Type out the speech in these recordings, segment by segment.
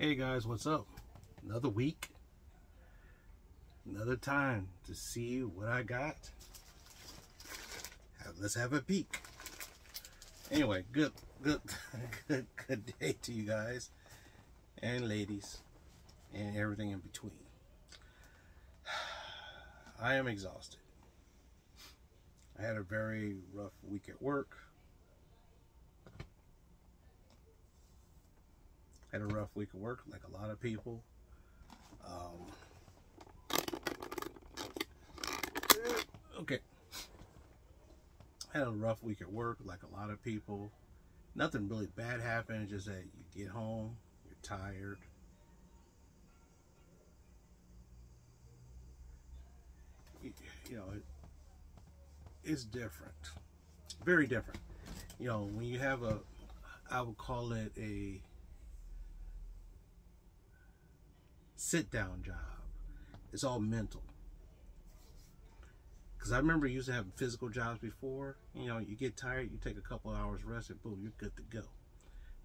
Hey guys, what's up? Another week, another time to see what I got. Let's have a peek. Anyway, good, good, good, good day to you guys and ladies and everything in between. I am exhausted. I had a very rough week at work. Had a rough week of work, like a lot of people. Um, okay. Had a rough week at work, like a lot of people. Nothing really bad happened, just that you get home, you're tired. You, know, it, it's different. Very different. You know, when you have a, I would call it a sit down job. It's all mental. Because I remember used to have physical jobs before. You know, you get tired, you take a couple hours rest, and boom, you're good to go.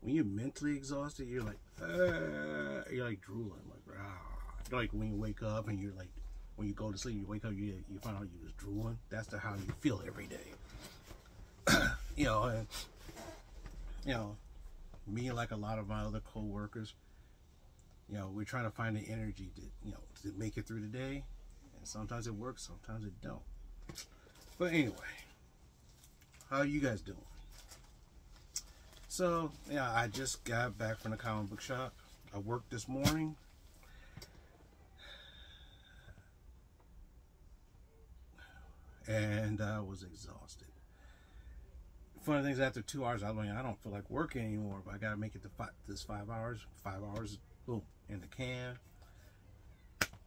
When you're mentally exhausted, you're like, uh, you're like drooling, like, ah. Like when you wake up and you're like, when you go to sleep, you wake up, you you find out you was drooling. That's the how you feel every day. you know, and you know, me like a lot of my other co-workers, you know, we're trying to find the energy to, you know, to make it through the day. And sometimes it works, sometimes it don't. But anyway, how you guys doing? So, yeah, I just got back from the comic book shop. I worked this morning. And I was exhausted. Funny things, after two hours, I mean, I don't feel like working anymore, but I got to make it to five, this five hours. Five hours, boom, in the can.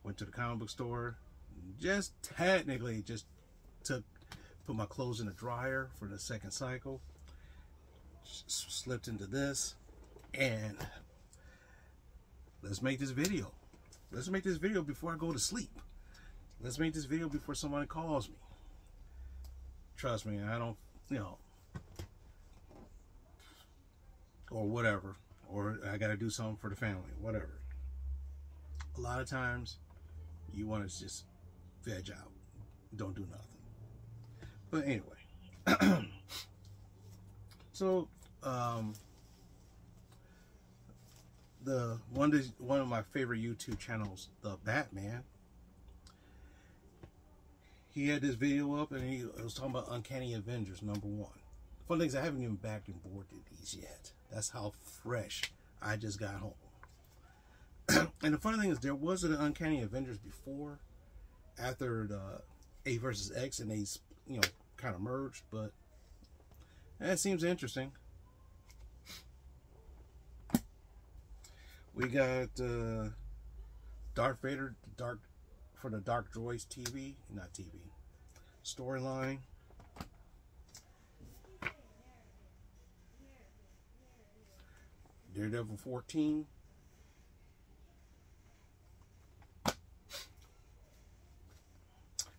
Went to the comic book store. Just technically just took, put my clothes in the dryer for the second cycle. Slipped into this. And let's make this video. Let's make this video before I go to sleep. Let's make this video before somebody calls me. Trust me, I don't, you know, or whatever, or I got to do something for the family, whatever. A lot of times, you want to just veg out, don't do nothing. But anyway, so um, the one of one of my favorite YouTube channels, the Batman. He had this video up and he was talking about Uncanny Avengers number one. Fun things I haven't even backed and boarded these yet. That's how fresh I just got home. and the funny thing is, there was an Uncanny Avengers before, after the A versus X, and they, you know, kind of merged. But that seems interesting. We got uh, Darth Vader, Dark for the Dark Droids TV, not TV, storyline. Daredevil 14.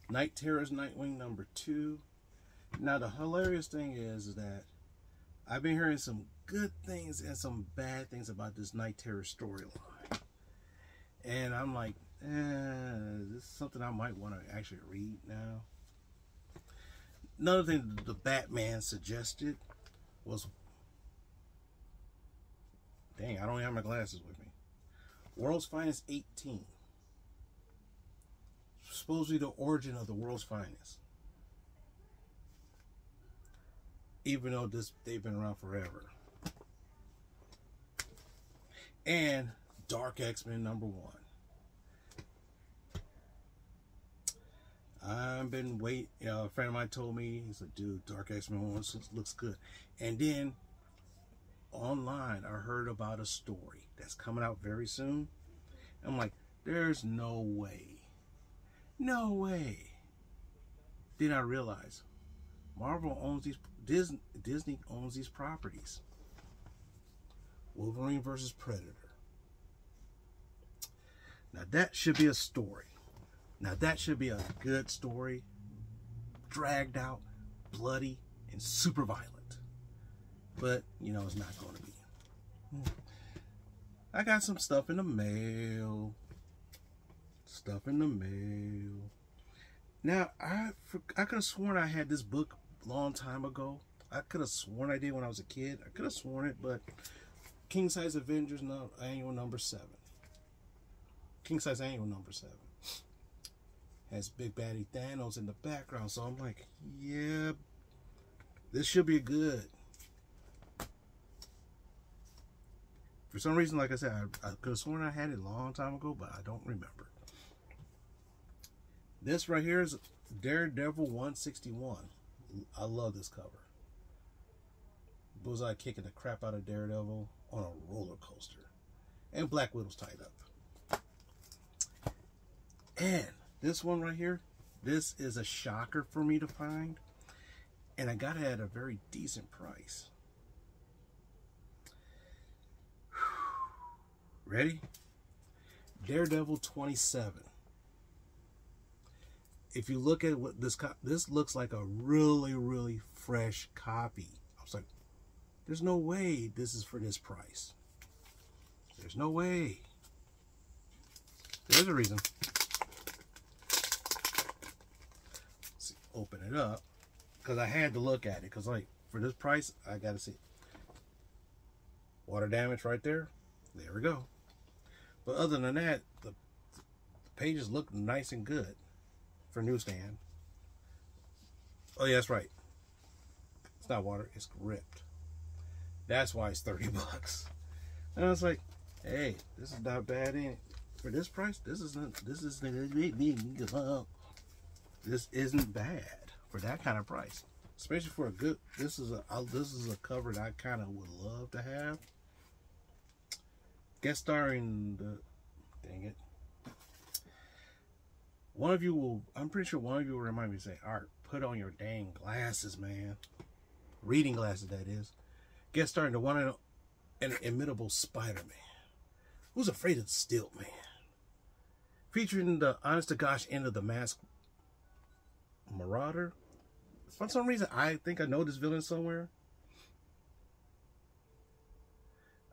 Night Terrors Nightwing number 2. Now the hilarious thing is, is that I've been hearing some good things and some bad things about this Night Terror storyline. And I'm like, eh, this is something I might want to actually read now. Another thing the Batman suggested was Dang, I don't have my glasses with me. World's Finest 18. Supposedly the origin of the world's finest. Even though this they've been around forever. And Dark X-Men number one. I've been wait. You know, a friend of mine told me, he's like, dude, Dark X-Men one looks good. And then online I heard about a story that's coming out very soon. I'm like, there's no way. No way. Then I realize Marvel owns these Disney, Disney owns these properties. Wolverine versus Predator. Now that should be a story. Now that should be a good story. Dragged out, bloody, and super violent but you know it's not going to be. Hmm. I got some stuff in the mail. Stuff in the mail. Now, I I could have sworn I had this book a long time ago. I could have sworn I did when I was a kid. I could have sworn it, but King Size Avengers no, Annual Number 7. King Size Annual Number 7. Has Big Baddie Thanos in the background, so I'm like, yeah, this should be good. For some reason, like I said, I, I could have sworn I had it a long time ago, but I don't remember. This right here is Daredevil 161. I love this cover. Bullseye kicking the crap out of Daredevil on a roller coaster. And Black Widow's tied up. And this one right here, this is a shocker for me to find. And I got it at a very decent price. Ready? Daredevil 27. If you look at what this this looks like a really really fresh copy. I was like, there's no way this is for this price. There's no way. There's a reason. See, open it up because I had to look at it because like for this price I gotta see water damage right there. There we go. But other than that, the, the pages look nice and good for newsstand. Oh yeah, that's right. It's not water, it's ripped. That's why it's 30 bucks. And I was like, hey, this is not bad for this price. This isn't this isn't this isn't bad for that kind of price. Especially for a good this is a uh, this is a cover that I kind of would love to have guest starring the dang it. One of you will I'm pretty sure one of you will remind me to say, Art, put on your dang glasses, man. Reading glasses that is. Guest starring the one and imitable Spider-Man. Who's afraid of the stilt man? Featuring the honest to gosh end of the Masked Marauder. For some reason I think I know this villain somewhere.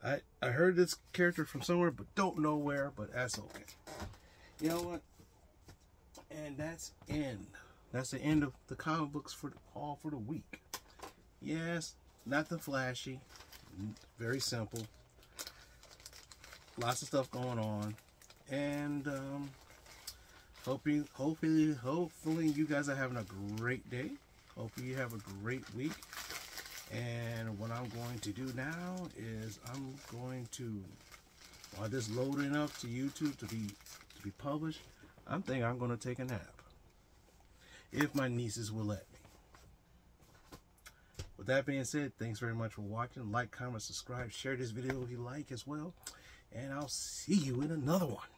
I I heard this character from somewhere, but don't know where. But that's okay. You know what? And that's end. That's the end of the comic books for all for the week. Yes, nothing flashy. Very simple. Lots of stuff going on, and um, hoping, hopefully, hopefully you guys are having a great day. Hope you have a great week. And what I'm going to do now is I'm going to, while this loading up to YouTube to be to be published, I'm thinking I'm going to take a nap. If my nieces will let me. With that being said, thanks very much for watching. Like, comment, subscribe, share this video if you like as well. And I'll see you in another one.